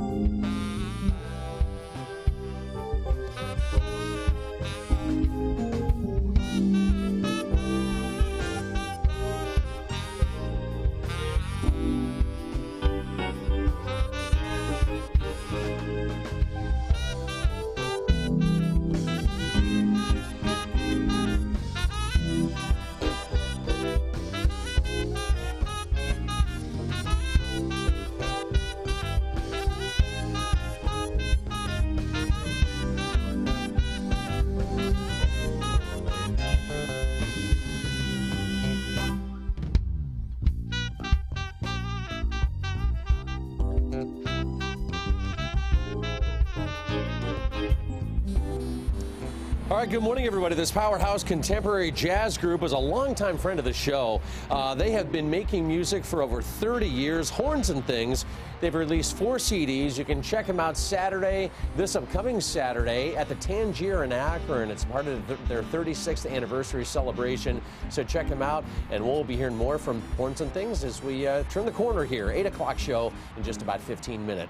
you All right, good morning, everybody. This Powerhouse Contemporary Jazz Group is a longtime friend of the show. Uh, they have been making music for over 30 years, horns and things. They've released four CDs. You can check them out Saturday, this upcoming Saturday, at the Tangier in Akron. It's part of their 36th anniversary celebration. So check them out, and we'll be hearing more from Horns and Things as we uh, turn the corner here. 8 o'clock show in just about 15 minutes.